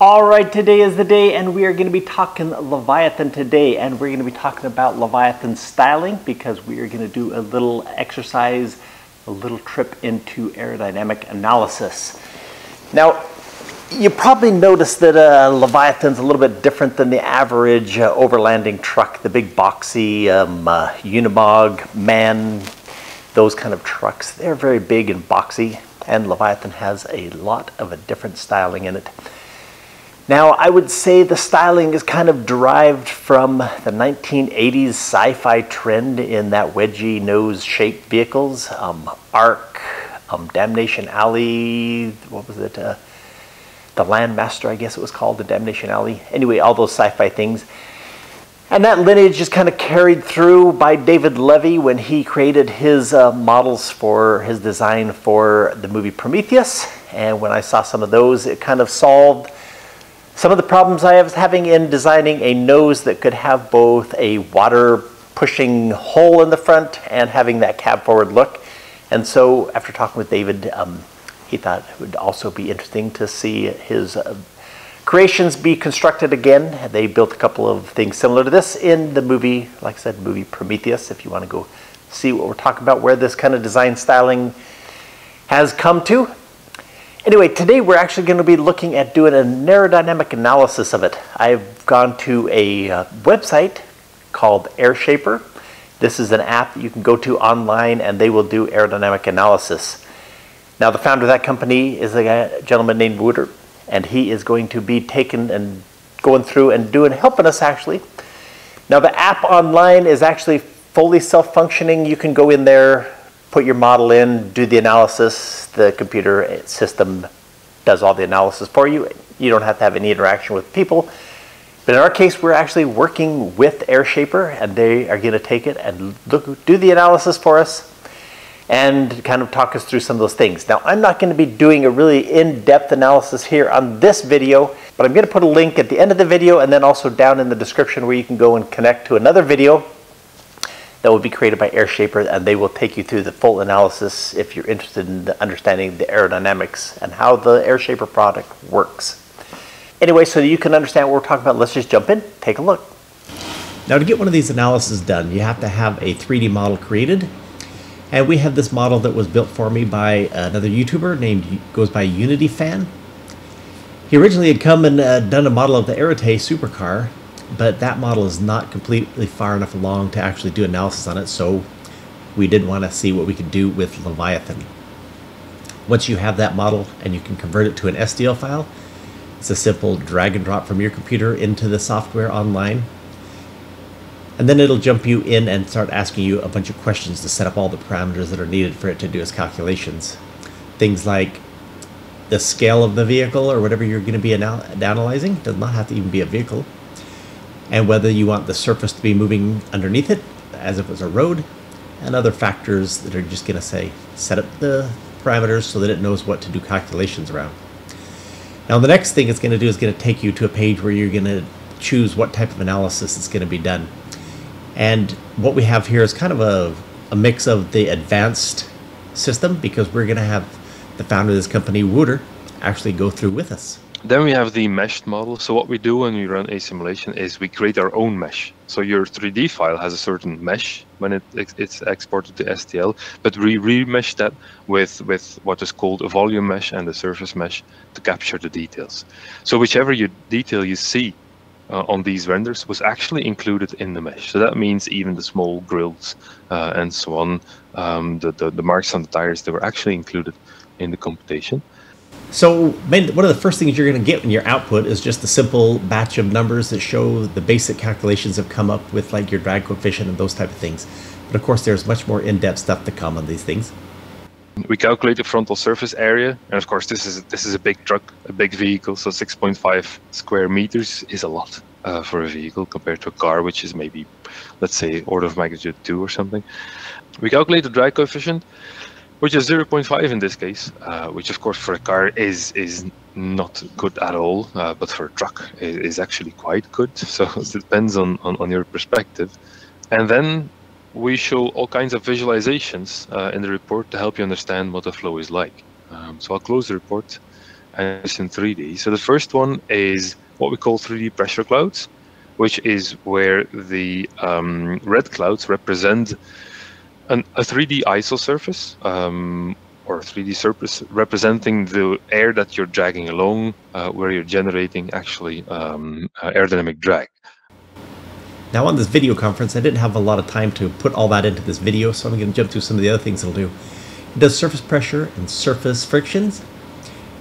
All right, today is the day, and we are going to be talking Leviathan today, and we're going to be talking about Leviathan styling because we are going to do a little exercise, a little trip into aerodynamic analysis. Now, you probably noticed that uh, Leviathan's a little bit different than the average uh, overlanding truck, the big boxy um, uh, Unimog, MAN, those kind of trucks. They're very big and boxy, and Leviathan has a lot of a different styling in it. Now, I would say the styling is kind of derived from the 1980s sci-fi trend in that wedgie nose shaped vehicles, um, Ark, um, Damnation Alley, what was it? Uh, the Landmaster, I guess it was called, the Damnation Alley. Anyway, all those sci-fi things. And that lineage is kind of carried through by David Levy when he created his uh, models for his design for the movie Prometheus. And when I saw some of those, it kind of solved some of the problems I was having in designing a nose that could have both a water pushing hole in the front and having that cab forward look. And so after talking with David, um, he thought it would also be interesting to see his uh, creations be constructed again. They built a couple of things similar to this in the movie, like I said, movie Prometheus, if you want to go see what we're talking about, where this kind of design styling has come to. Anyway, today we're actually going to be looking at doing a aerodynamic analysis of it. I've gone to a uh, website called AirShaper. This is an app that you can go to online and they will do aerodynamic analysis. Now the founder of that company is a gentleman named Wouter and he is going to be taking and going through and doing, helping us actually. Now the app online is actually fully self-functioning. You can go in there, put your model in, do the analysis. The computer system does all the analysis for you. You don't have to have any interaction with people. But in our case, we're actually working with AirShaper, and they are going to take it and look, do the analysis for us and kind of talk us through some of those things. Now, I'm not going to be doing a really in-depth analysis here on this video, but I'm going to put a link at the end of the video and then also down in the description where you can go and connect to another video that will be created by AirShaper, and they will take you through the full analysis if you're interested in understanding the aerodynamics and how the AirShaper product works. Anyway, so you can understand what we're talking about, let's just jump in, take a look. Now to get one of these analyses done, you have to have a 3D model created. And we have this model that was built for me by another YouTuber named, goes by Unity Fan. He originally had come and uh, done a model of the Arete supercar, but that model is not completely far enough along to actually do analysis on it, so we did want to see what we could do with Leviathan. Once you have that model and you can convert it to an STL file, it's a simple drag and drop from your computer into the software online. And then it'll jump you in and start asking you a bunch of questions to set up all the parameters that are needed for it to do its calculations. Things like the scale of the vehicle or whatever you're going to be anal analyzing. It does not have to even be a vehicle and whether you want the surface to be moving underneath it as if it was a road, and other factors that are just going to say set up the parameters so that it knows what to do calculations around. Now the next thing it's going to do is going to take you to a page where you're going to choose what type of analysis is going to be done. And what we have here is kind of a, a mix of the advanced system because we're going to have the founder of this company, Wouter, actually go through with us. Then we have the meshed model. So what we do when we run a simulation is we create our own mesh. So your 3D file has a certain mesh when it, it's exported to STL, but we remesh that with, with what is called a volume mesh and a surface mesh to capture the details. So whichever you, detail you see uh, on these renders was actually included in the mesh. So that means even the small grills uh, and so on, um, the, the, the marks on the tires, they were actually included in the computation. So one of the first things you're going to get in your output is just a simple batch of numbers that show the basic calculations have come up with like your drag coefficient and those type of things. But of course, there's much more in-depth stuff to come on these things. We calculate the frontal surface area, and of course, this is this is a big truck, a big vehicle, so 6.5 square meters is a lot uh, for a vehicle compared to a car, which is maybe, let's say, order of magnitude two or something. We calculate the drag coefficient, which is 0.5 in this case, uh, which of course for a car is is not good at all, uh, but for a truck is, is, actually quite good. So it depends on, on, on, your perspective. And then we show all kinds of visualizations uh, in the report to help you understand what the flow is like. Um, so I'll close the report and it's in 3D. So the first one is what we call 3D pressure clouds, which is where the um, red clouds represent an, a 3D isosurface um, or 3D surface representing the air that you're dragging along, uh, where you're generating actually um, uh, aerodynamic drag. Now on this video conference, I didn't have a lot of time to put all that into this video, so I'm going to jump to some of the other things it'll do. It does surface pressure and surface frictions.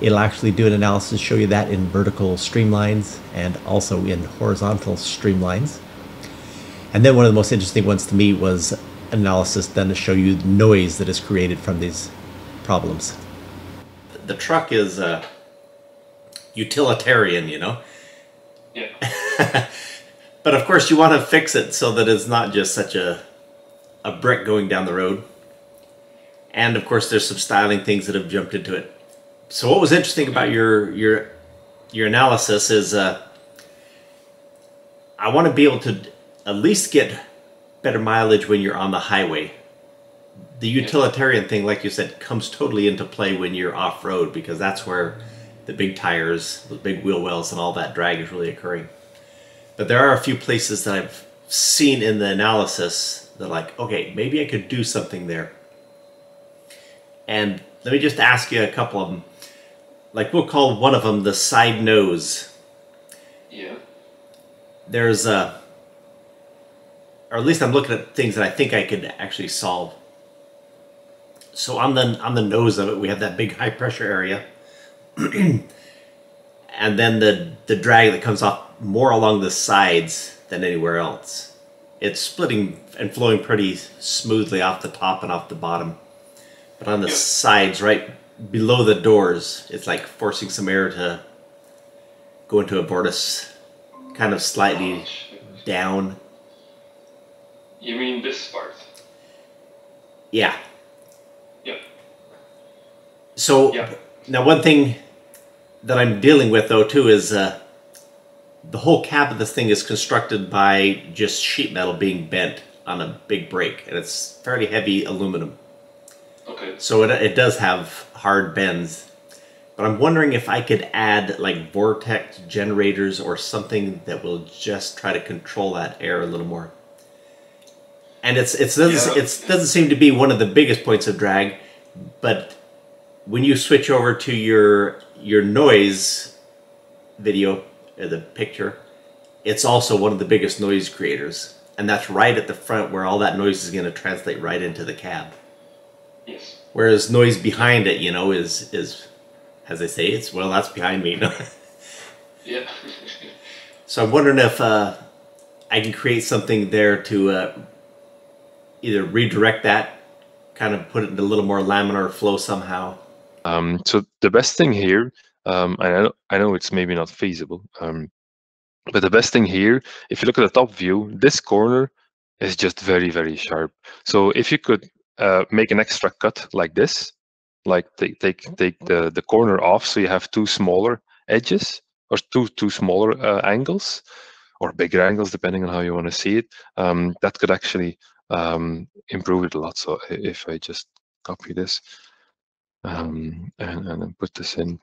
It'll actually do an analysis, show you that in vertical streamlines and also in horizontal streamlines. And then one of the most interesting ones to me was analysis done to show you the noise that is created from these problems. The truck is uh, utilitarian, you know? Yeah. but of course, you want to fix it so that it's not just such a, a brick going down the road. And of course, there's some styling things that have jumped into it. So what was interesting about your your your analysis is uh, I want to be able to at least get better mileage when you're on the highway the utilitarian thing, like you said, comes totally into play when you're off road because that's where the big tires, the big wheel wells, and all that drag is really occurring. But there are a few places that I've seen in the analysis that, like, okay, maybe I could do something there. And let me just ask you a couple of them. Like, we'll call one of them the side nose. Yeah. There's a, or at least I'm looking at things that I think I could actually solve. So on the on the nose of it, we have that big high pressure area, and then the the drag that comes off more along the sides than anywhere else. It's splitting and flowing pretty smoothly off the top and off the bottom, but on the sides, right below the doors, it's like forcing some air to go into a vortice, kind of slightly down. You mean this part? Yeah, so yeah. now one thing that I'm dealing with though too is uh, the whole cab of this thing is constructed by just sheet metal being bent on a big brake, and it's fairly heavy aluminum. Okay. So it, it does have hard bends, but I'm wondering if I could add like vortex generators or something that will just try to control that air a little more. And it's it's doesn't yeah. it doesn't seem to be one of the biggest points of drag, but when you switch over to your your noise video, uh, the picture, it's also one of the biggest noise creators. And that's right at the front where all that noise is going to translate right into the cab. Yes. Whereas noise behind it, you know, is, is as they say, it's, well, that's behind me. yeah. so I'm wondering if uh, I can create something there to uh, either redirect that, kind of put it in a little more laminar flow somehow, um, so the best thing here, um, and I know, I know it's maybe not feasible, um, but the best thing here, if you look at the top view, this corner is just very, very sharp. So if you could uh, make an extra cut like this, like take take take the the corner off, so you have two smaller edges or two two smaller uh, angles or bigger angles, depending on how you want to see it. Um, that could actually um, improve it a lot. So if I just copy this um, and, and then put this in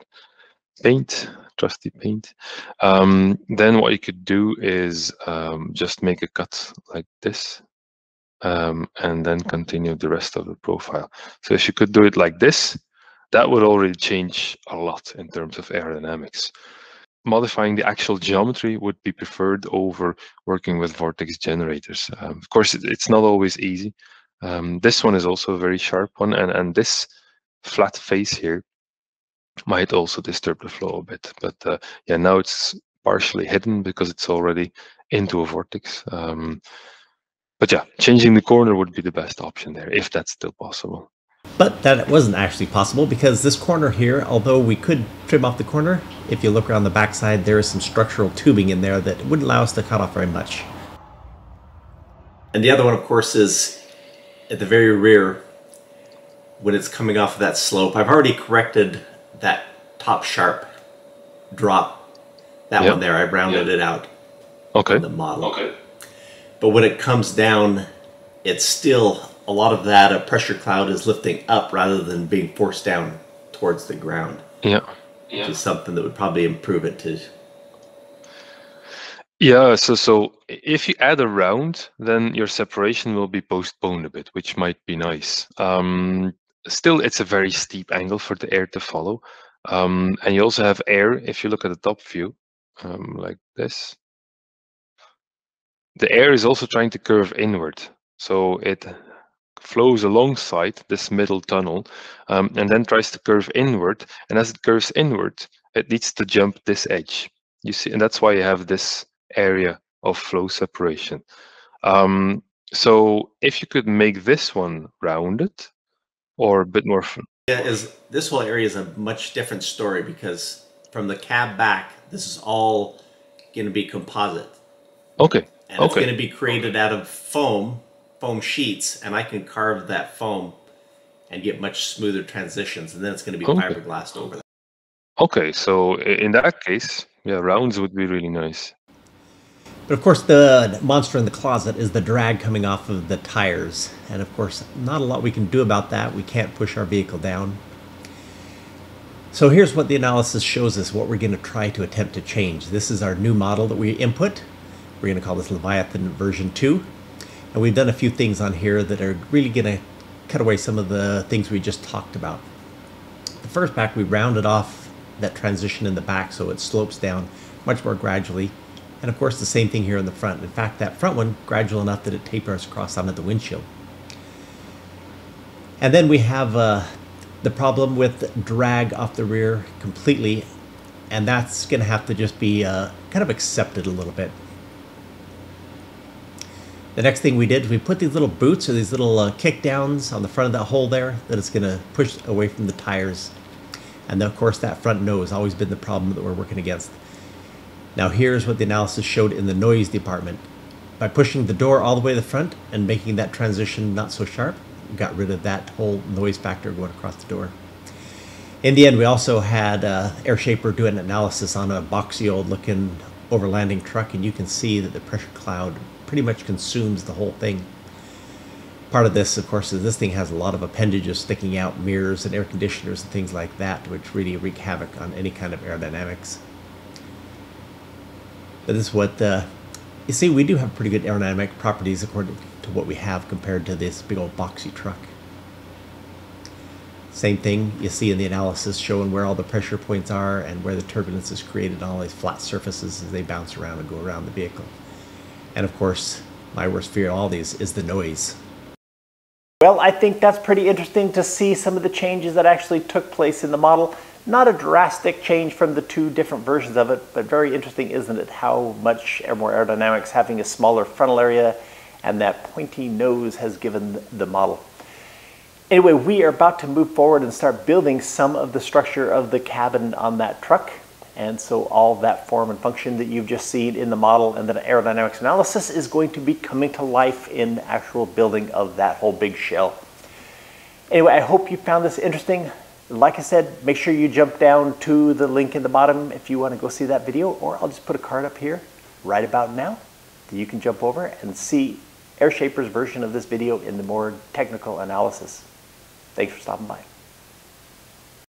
paint, trusty paint. Um, then what you could do is um, just make a cut like this um, and then continue the rest of the profile. So if you could do it like this, that would already change a lot in terms of aerodynamics. Modifying the actual geometry would be preferred over working with vortex generators. Um, of course, it, it's not always easy. Um, this one is also a very sharp one, and, and this flat face here might also disturb the flow a bit. But uh, yeah, now it's partially hidden because it's already into a vortex. Um, but yeah, changing the corner would be the best option there, if that's still possible. But that wasn't actually possible because this corner here, although we could trim off the corner, if you look around the backside, there is some structural tubing in there that wouldn't allow us to cut off very much. And the other one, of course, is at the very rear when it's coming off of that slope. I've already corrected that top sharp drop. That yep. one there, I rounded yep. it out. Okay. the model. Okay. But when it comes down, it's still a lot of that a pressure cloud is lifting up rather than being forced down towards the ground. Yeah. which is something that would probably improve it to. Yeah, so so if you add a round, then your separation will be postponed a bit, which might be nice. Um, still, it's a very steep angle for the air to follow. Um, and you also have air, if you look at the top view, um, like this. The air is also trying to curve inward. So it flows alongside this middle tunnel um, and then tries to curve inward. And as it curves inward, it needs to jump this edge. You see, and that's why you have this area of flow separation. Um, so if you could make this one rounded or a bit more yeah, is this whole area is a much different story because from the cab back, this is all going to be composite. Okay. And okay. it's going to be created out of foam, foam sheets, and I can carve that foam and get much smoother transitions, and then it's going to be okay. fiberglassed over that. Okay, so in that case, yeah, rounds would be really nice. But of course, the monster in the closet is the drag coming off of the tires. And of course, not a lot we can do about that. We can't push our vehicle down. So here's what the analysis shows us, what we're going to try to attempt to change. This is our new model that we input. We're going to call this Leviathan version 2. And we've done a few things on here that are really going to cut away some of the things we just talked about. The first back, we rounded off that transition in the back so it slopes down much more gradually. And of course the same thing here in the front. In fact, that front one gradual enough that it tapers across onto the windshield. And then we have uh, the problem with drag off the rear completely. And that's going to have to just be uh, kind of accepted a little bit. The next thing we did, we put these little boots or these little uh, kick downs on the front of that hole there that it's going to push away from the tires. And then, of course, that front nose always been the problem that we're working against. Now here's what the analysis showed in the noise department. By pushing the door all the way to the front and making that transition not so sharp, got rid of that whole noise factor going across the door. In the end, we also had uh, AirShaper do an analysis on a boxy old looking overlanding truck, and you can see that the pressure cloud pretty much consumes the whole thing. Part of this, of course, is this thing has a lot of appendages sticking out, mirrors and air conditioners and things like that, which really wreak havoc on any kind of aerodynamics. But this is what, uh, you see, we do have pretty good aerodynamic properties according to what we have compared to this big old boxy truck. Same thing you see in the analysis showing where all the pressure points are and where the turbulence is created on all these flat surfaces as they bounce around and go around the vehicle. And of course, my worst fear of all these is the noise. Well, I think that's pretty interesting to see some of the changes that actually took place in the model. Not a drastic change from the two different versions of it, but very interesting, isn't it? How much more aerodynamics having a smaller frontal area and that pointy nose has given the model. Anyway, we are about to move forward and start building some of the structure of the cabin on that truck. And so all that form and function that you've just seen in the model and the aerodynamics analysis is going to be coming to life in the actual building of that whole big shell. Anyway, I hope you found this interesting like I said, make sure you jump down to the link in the bottom if you want to go see that video, or I'll just put a card up here right about now that you can jump over and see AirShaper's version of this video in the more technical analysis. Thanks for stopping by.